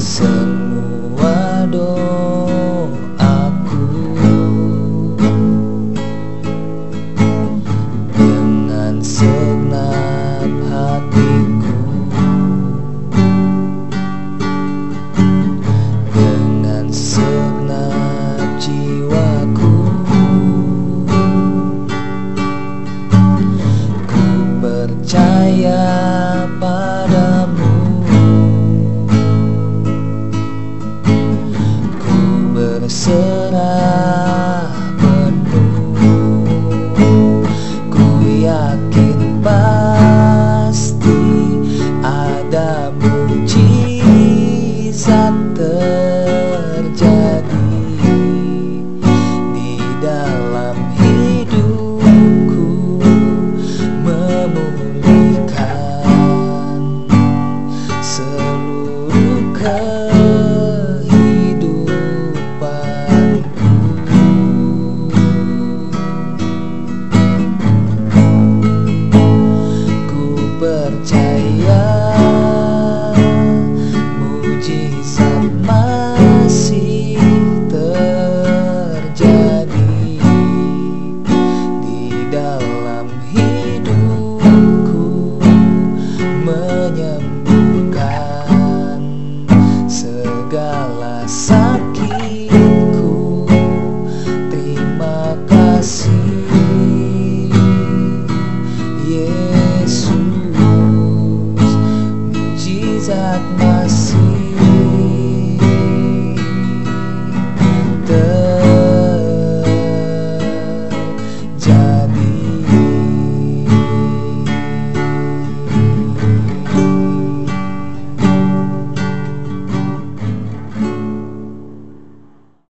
semua doaku. Dengan segenap hatiku. Dengan segenap jiwaku. Ku percaya pada menyembuhkan segala sakitku. Terima kasih, Yesus, mujizatmu.